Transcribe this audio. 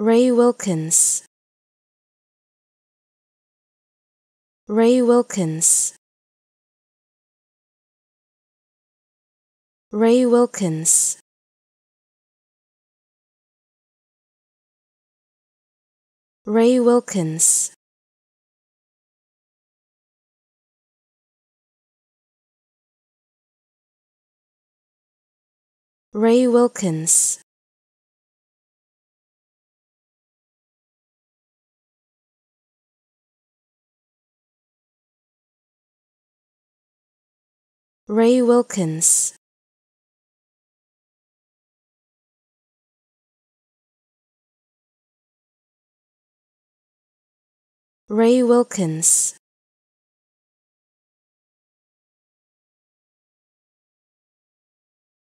Ray Wilkins. Ray Wilkins. Ray Wilkins. Ray Wilkins. Ray Wilkins Ray Wilkins. Ray Wilkins